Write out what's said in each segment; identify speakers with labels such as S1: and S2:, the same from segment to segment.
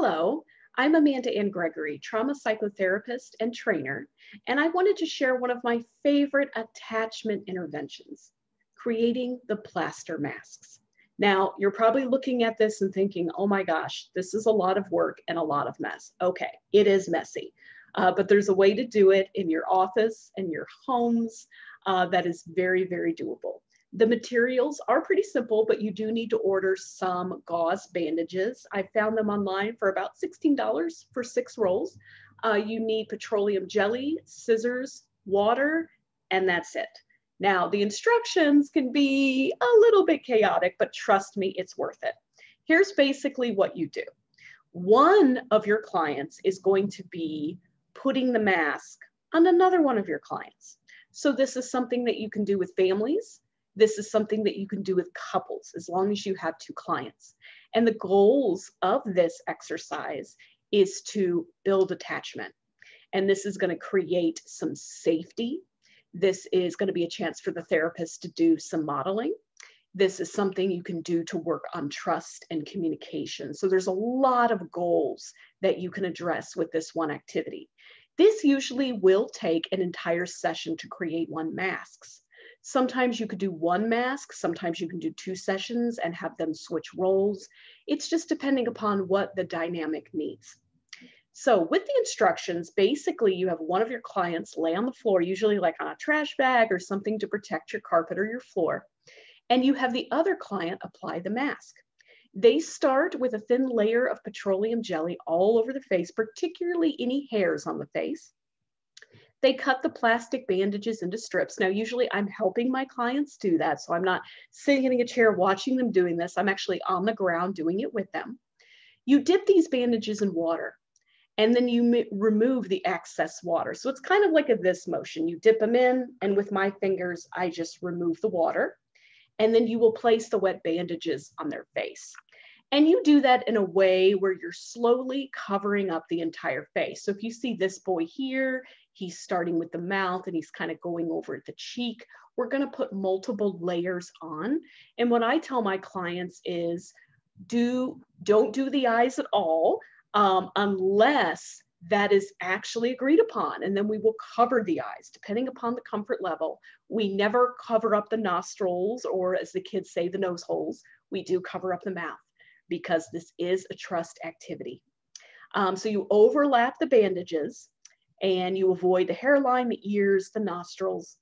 S1: Hello, I'm Amanda Ann Gregory, trauma psychotherapist and trainer, and I wanted to share one of my favorite attachment interventions, creating the plaster masks. Now, you're probably looking at this and thinking, oh my gosh, this is a lot of work and a lot of mess. Okay, it is messy, uh, but there's a way to do it in your office and your homes uh, that is very, very doable. The materials are pretty simple, but you do need to order some gauze bandages. I found them online for about $16 for six rolls. Uh, you need petroleum jelly, scissors, water, and that's it. Now, the instructions can be a little bit chaotic, but trust me, it's worth it. Here's basically what you do. One of your clients is going to be putting the mask on another one of your clients. So this is something that you can do with families. This is something that you can do with couples as long as you have two clients. And the goals of this exercise is to build attachment. And this is going to create some safety. This is going to be a chance for the therapist to do some modeling. This is something you can do to work on trust and communication. So there's a lot of goals that you can address with this one activity. This usually will take an entire session to create one masks. Sometimes you could do one mask, sometimes you can do two sessions and have them switch roles. It's just depending upon what the dynamic needs. So with the instructions, basically you have one of your clients lay on the floor, usually like on a trash bag or something to protect your carpet or your floor. And you have the other client apply the mask. They start with a thin layer of petroleum jelly all over the face, particularly any hairs on the face. They cut the plastic bandages into strips. Now, usually I'm helping my clients do that. So I'm not sitting in a chair watching them doing this. I'm actually on the ground doing it with them. You dip these bandages in water and then you remove the excess water. So it's kind of like a this motion. You dip them in and with my fingers, I just remove the water. And then you will place the wet bandages on their face. And you do that in a way where you're slowly covering up the entire face. So if you see this boy here, He's starting with the mouth and he's kind of going over the cheek. We're going to put multiple layers on. And what I tell my clients is do don't do the eyes at all um, unless that is actually agreed upon. And then we will cover the eyes depending upon the comfort level. We never cover up the nostrils or as the kids say, the nose holes. We do cover up the mouth because this is a trust activity. Um, so you overlap the bandages and you avoid the hairline, the ears, the nostrils.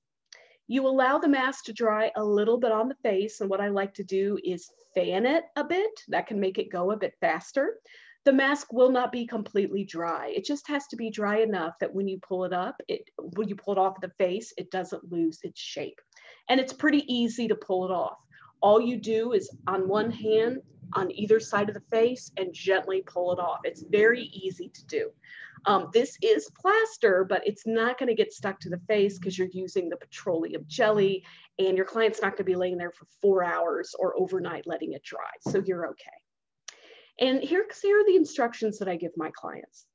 S1: You allow the mask to dry a little bit on the face. And what I like to do is fan it a bit. That can make it go a bit faster. The mask will not be completely dry. It just has to be dry enough that when you pull it up, it when you pull it off the face, it doesn't lose its shape. And it's pretty easy to pull it off. All you do is on one hand, on either side of the face and gently pull it off. It's very easy to do. Um, this is plaster, but it's not going to get stuck to the face because you're using the petroleum jelly and your client's not going to be laying there for four hours or overnight letting it dry. So you're okay. And here, here are the instructions that I give my clients.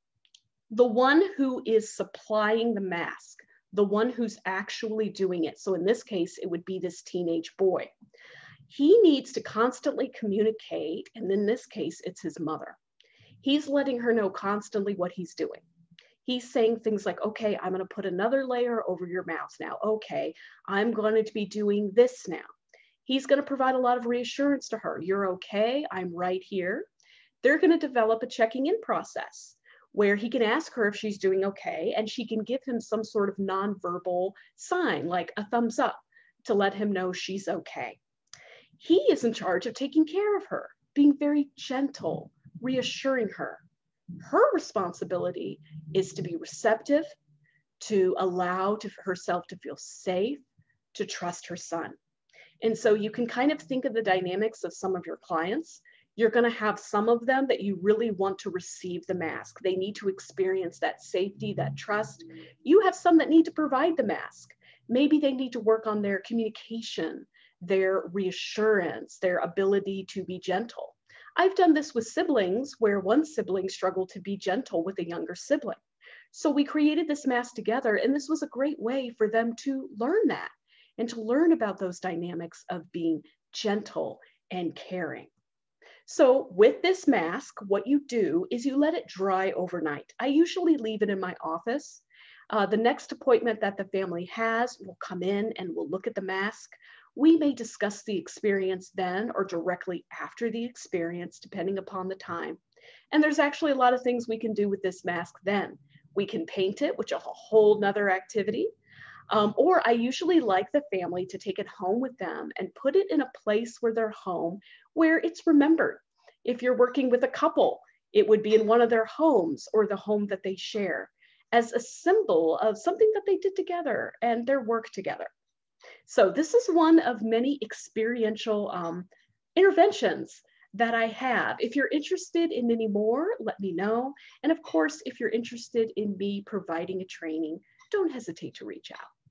S1: The one who is supplying the mask, the one who's actually doing it. So in this case, it would be this teenage boy. He needs to constantly communicate, and in this case, it's his mother he's letting her know constantly what he's doing. He's saying things like, okay, I'm going to put another layer over your mouth now. Okay, I'm going to be doing this now. He's going to provide a lot of reassurance to her. You're okay. I'm right here. They're going to develop a checking in process where he can ask her if she's doing okay and she can give him some sort of nonverbal sign like a thumbs up to let him know she's okay. He is in charge of taking care of her, being very gentle, reassuring her. Her responsibility is to be receptive, to allow to herself to feel safe, to trust her son. And so you can kind of think of the dynamics of some of your clients. You're going to have some of them that you really want to receive the mask. They need to experience that safety, that trust. You have some that need to provide the mask. Maybe they need to work on their communication, their reassurance, their ability to be gentle. I've done this with siblings where one sibling struggled to be gentle with a younger sibling. So we created this mask together, and this was a great way for them to learn that and to learn about those dynamics of being gentle and caring. So with this mask, what you do is you let it dry overnight. I usually leave it in my office. Uh, the next appointment that the family has will come in and we'll look at the mask. We may discuss the experience then or directly after the experience, depending upon the time. And there's actually a lot of things we can do with this mask then. We can paint it, which is a whole nother activity. Um, or I usually like the family to take it home with them and put it in a place where they're home where it's remembered. If you're working with a couple, it would be in one of their homes or the home that they share as a symbol of something that they did together and their work together. So this is one of many experiential um, interventions that I have. If you're interested in any more, let me know. And of course, if you're interested in me providing a training, don't hesitate to reach out.